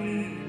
me.